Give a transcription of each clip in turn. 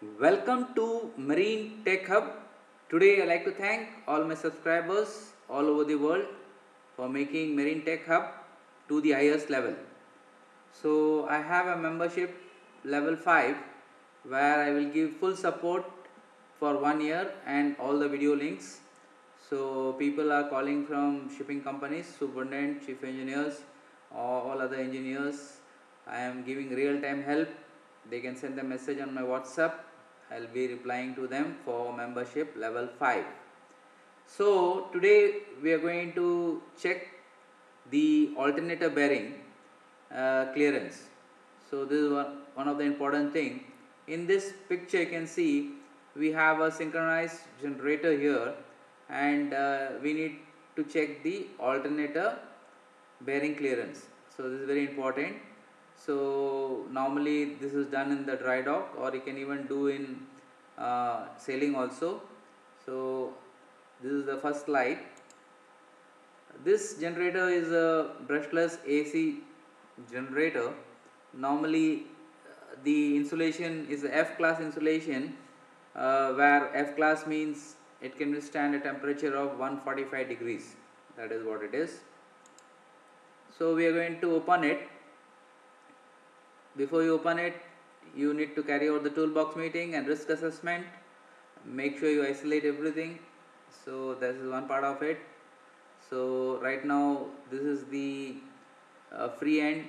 Welcome to Marine Tech Hub. Today I like to thank all my subscribers all over the world for making Marine Tech Hub to the highest level. So I have a membership level 5 where I will give full support for one year and all the video links. So people are calling from shipping companies, superintendent, chief engineers, all other engineers. I am giving real time help. They can send a message on my WhatsApp I'll be replying to them for membership level 5. So today we are going to check the alternator bearing uh, clearance. So this is one, one of the important thing. In this picture you can see we have a synchronized generator here and uh, we need to check the alternator bearing clearance. So this is very important so normally this is done in the dry dock or you can even do in uh, sailing also. So this is the first slide. This generator is a brushless AC generator. Normally uh, the insulation is F class insulation uh, where F class means it can withstand a temperature of 145 degrees. That is what it is. So we are going to open it before you open it you need to carry out the toolbox meeting and risk assessment. Make sure you isolate everything. So this is one part of it. So right now this is the uh, free end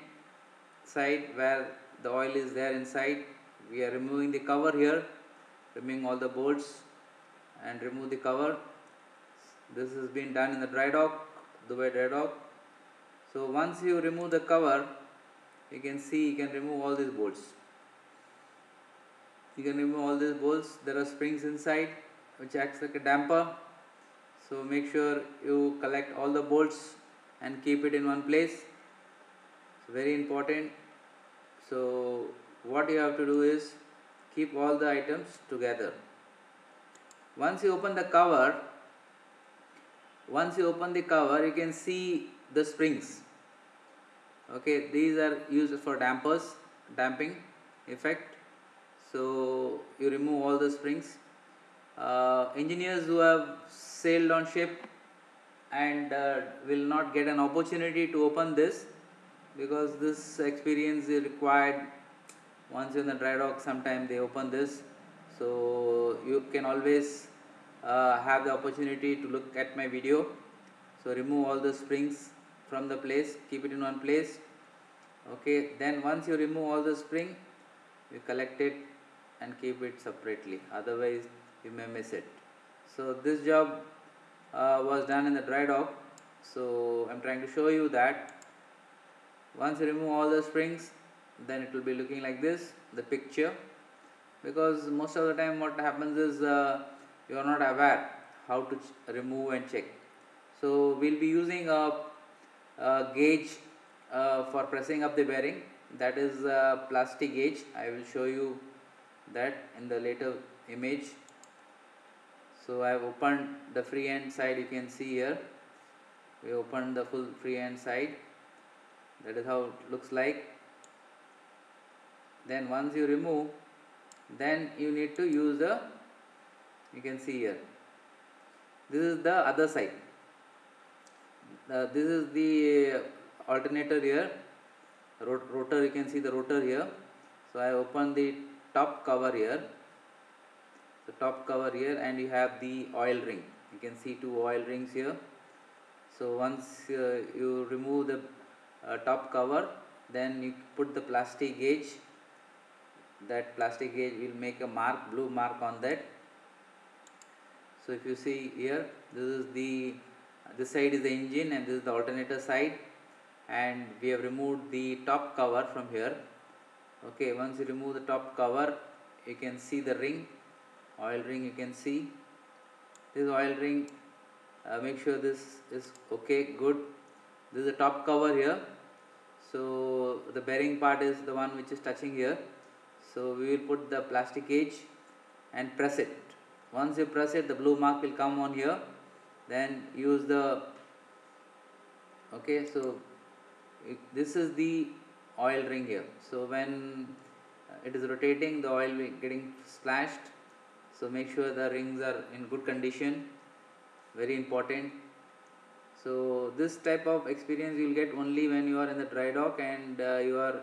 side where the oil is there inside. We are removing the cover here removing all the bolts and remove the cover. This has been done in the dry dock Dubai dry dock. So once you remove the cover you can see you can remove all these bolts. You can remove all these bolts. There are springs inside which acts like a damper. So make sure you collect all the bolts and keep it in one place. It's very important. So what you have to do is keep all the items together. Once you open the cover once you open the cover you can see the springs okay these are used for dampers damping effect. So you remove all the springs. Uh, engineers who have sailed on ship and uh, will not get an opportunity to open this because this experience is required. Once in the dry dock sometime they open this. So you can always uh, have the opportunity to look at my video. So remove all the springs from the place keep it in one place. Okay then once you remove all the spring you collect it and keep it separately. Otherwise you may miss it. So this job uh, was done in the dry dock. So I'm trying to show you that once you remove all the springs then it will be looking like this the picture. Because most of the time what happens is uh, you are not aware how to remove and check. So we'll be using a gauge uh, for pressing up the bearing. That is a plastic gauge. I will show you that in the later image. So I have opened the free end side you can see here. We opened the full free end side. That is how it looks like. Then once you remove then you need to use the you can see here. This is the other side uh, this is the alternator here. Rot rotor you can see the rotor here. So I open the top cover here. The top cover here and you have the oil ring. You can see two oil rings here. So once uh, you remove the uh, top cover then you put the plastic gauge. That plastic gauge will make a mark blue mark on that. So if you see here this is the this side is the engine and this is the alternator side. And we have removed the top cover from here. Okay once you remove the top cover you can see the ring oil ring you can see. This oil ring uh, make sure this is okay good. This is the top cover here. So the bearing part is the one which is touching here. So we will put the plastic gauge and press it. Once you press it the blue mark will come on here then use the okay so this is the oil ring here. So when uh, it is rotating the oil getting splashed. So make sure the rings are in good condition. Very important. So this type of experience you will get only when you are in the dry dock and uh, you are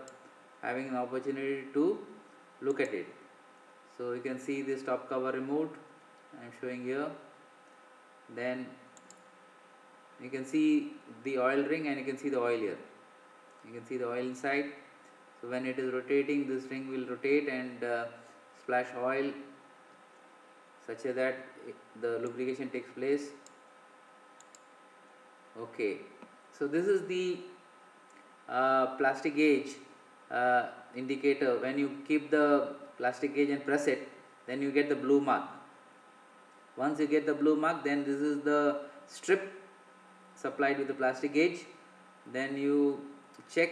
having an opportunity to look at it. So you can see this top cover removed. I am showing here then you can see the oil ring and you can see the oil here. You can see the oil inside. So when it is rotating this ring will rotate and uh, splash oil such that the lubrication takes place. Okay. So this is the uh, plastic gauge uh, indicator. When you keep the plastic gauge and press it then you get the blue mark once you get the blue mark then this is the strip supplied with the plastic gauge. Then you check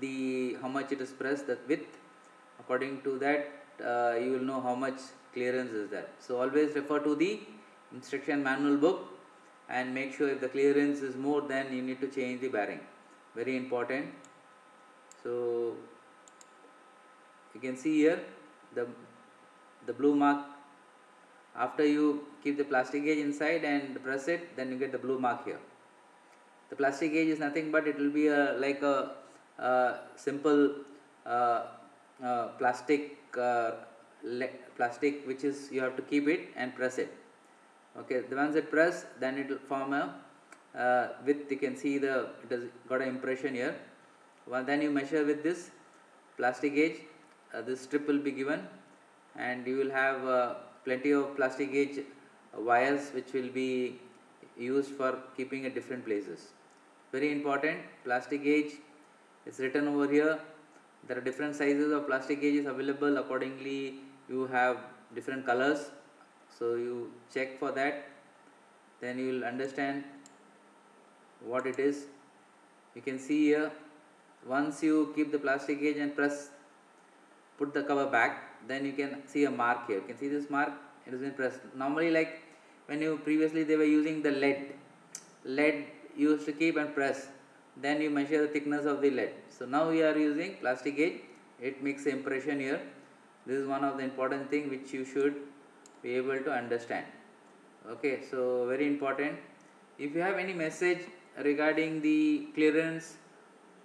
the how much it is pressed the width. According to that uh, you will know how much clearance is there. So always refer to the instruction manual book and make sure if the clearance is more then you need to change the bearing. Very important. So you can see here the the blue mark after you keep the plastic gauge inside and press it then you get the blue mark here. The plastic gauge is nothing but it will be a like a, a simple uh, uh, plastic uh, plastic which is you have to keep it and press it. Okay the once it press then it will form a uh, with you can see the it has got an impression here. Well, then you measure with this plastic gauge. Uh, this strip will be given and you will have uh, plenty of plastic gauge wires which will be used for keeping at different places. Very important plastic gauge is written over here. There are different sizes of plastic gauges available. Accordingly you have different colors. So you check for that. Then you will understand what it is. You can see here once you keep the plastic gauge and press put the cover back then you can see a mark here. You can see this mark? It has been pressed normally like when you previously they were using the lead. Lead used to keep and press. Then you measure the thickness of the lead. So now we are using plastic gauge. It makes impression here. This is one of the important thing which you should be able to understand. Okay so very important. If you have any message regarding the clearance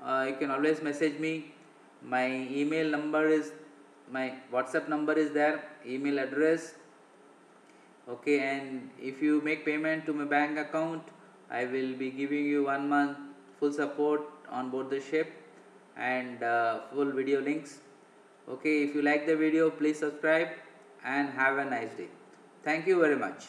uh, you can always message me. My email number is my whatsapp number is there email address okay and if you make payment to my bank account i will be giving you one month full support on board the ship and uh, full video links. Okay if you like the video please subscribe and have a nice day. Thank you very much